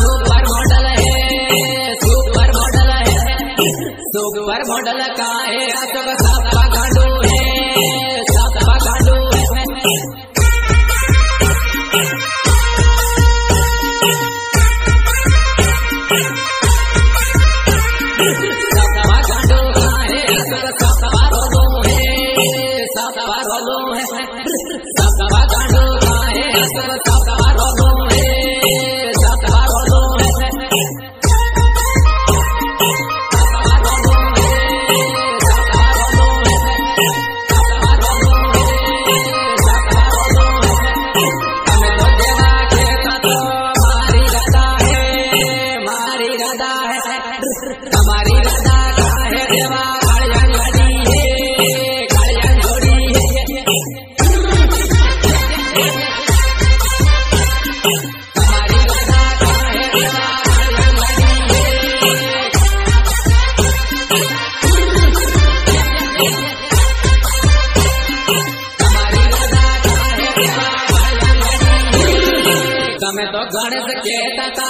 Super model है, super model है, super model का है, सब सब गांडू है सब गांडू हमारी राधा का है देवा कालियान लड़ी है कालियान जोड़ी है हमारी राधा का है देवा कालियान लड़ी है हमारी राधा का है देवा कालियान लड़ी है તમે તો ગણેશ કેતા હતા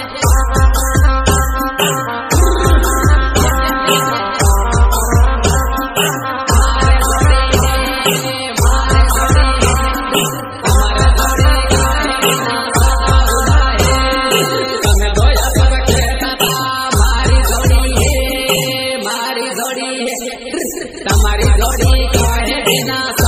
Marina.